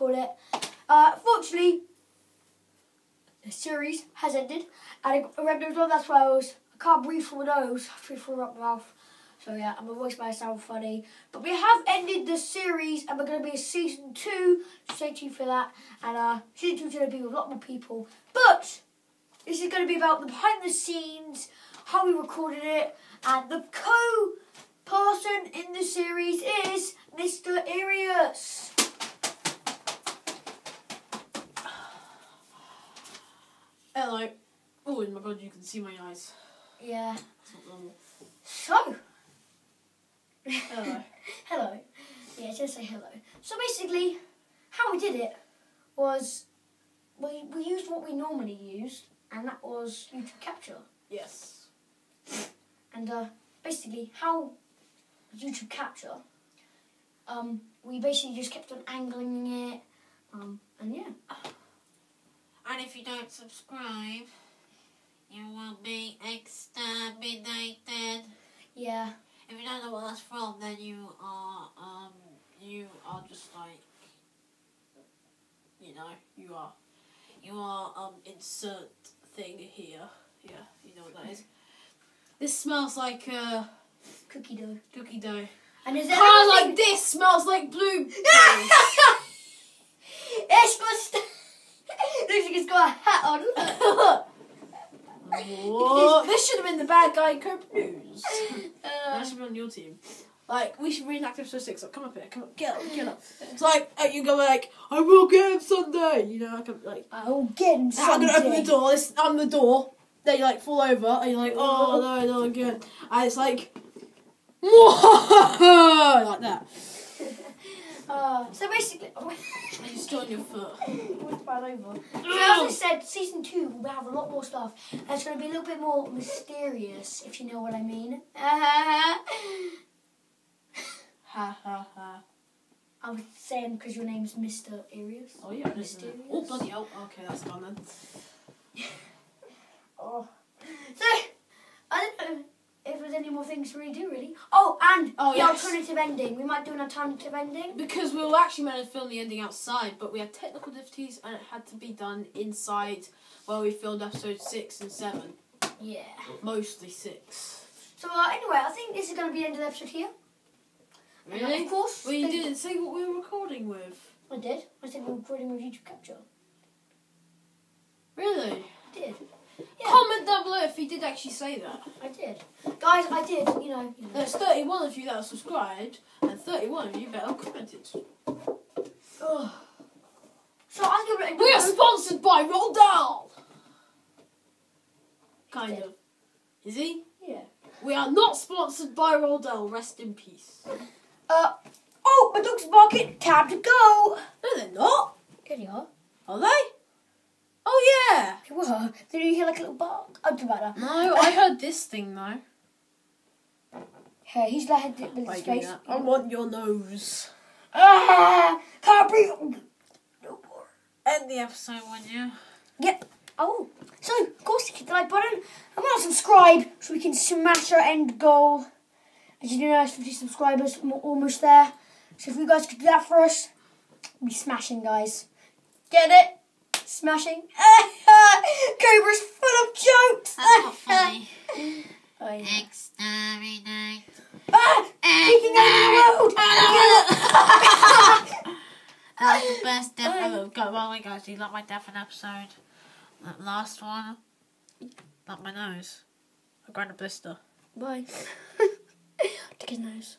call it. Uh, fortunately, the series has ended, and I a red well. That's why I was. I can't breathe through my nose. I breathe through my mouth. So yeah, I'm voice myself funny. But we have ended the series, and we're gonna be a season two. Stay tuned for that. And uh, season two's gonna be with a lot more people. But this is gonna be about the behind the scenes, how we recorded it, and the co person in the series is Mr. Arius. Hello. Oh my god, you can see my eyes. Yeah. That's not normal. So. Hello. hello. Yeah, just say hello. So basically, how we did it was we we used what we normally use, and that was YouTube Capture. Yes. And uh, basically, how YouTube Capture, um, we basically just kept on angling it, um, and yeah. And if you don't subscribe, you will be exterminated. Yeah. If you don't know what that's from, then you are um you are just like you know You are. You are um insert thing here. Yeah, you know what that is. This smells like uh Cookie dough. cookie dough. And is there of like this smells like blue. it's got st- looks like it's got a hat on. Whoa, this should have been the bad guy in Cobra News. Uh, That should be on your team. Like, we should reenact episode 6. Like, come up here, come up, get up, get up. It's like, uh, you go like, I will get him Sunday. You know, like, I'm like, I will get him I'm gonna open the door, this, I'm the door. Then you like fall over, and you're like, oh no, no, I'm good. And it's like, like that. Uh, so basically, And you still on your foot. What's bad over? So as I said, season two will have a lot more stuff. And it's going to be a little bit more mysterious, if you know what I mean. Ha ha ha. I was saying because your name's Mr. Arius. Oh yeah, it is, isn't it? Mysterious. Oh bloody hell. Okay, that's gone then. Oh. So, I don't know if there's any more things to redo, really. Oh, and Oh, the yes. alternative ending. We might do an alternative ending. Because we were actually meant to film the ending outside, but we had technical difficulties and it had to be done inside where we filmed episode 6 and 7. Yeah. Mostly 6. So, uh, anyway, I think this is going to be the end of the episode here. And, Really? Of course. Well, you they- didn't say what we were recording with. I did. I said we were recording with YouTube Capture. Really? I did. Yeah. Comment down below if you did actually say that. I did. Guys, I did, you know. You know. There's 31 of you that are subscribed, and 31 of you that have commented. Ugh. So I'm gonna We are sponsored by Roald Dahl! Kind of. Is he? Yeah. We are not sponsored by Roald Dahl, rest in peace. Uh oh, my dog's barking. Time to go. No, they're not. Here you are. Are they? Oh, were. Did you hear like a little bark? Oh, doesn't matter. No, I heard this thing though. Hey, he's like with his Wait, give me face. that. I want your nose. Ah, can't breathe. No more. End the episode, wouldn't you? Yep. Oh, so of course hit the like button and want to subscribe so we can smash our end goal. As you know, it's 50 subscribers, we're almost there. So if you guys could do that for us, be smashing, guys. Get it? Smashing. Cobra's full of jokes. That's not funny. Oh, yeah. Exterminate. Ah, peeking over the road. That was the best death ever. Go, by the way, guys, do you like my death in episode? That last one? Not my nose. I got a blister. Bye. Take his nose.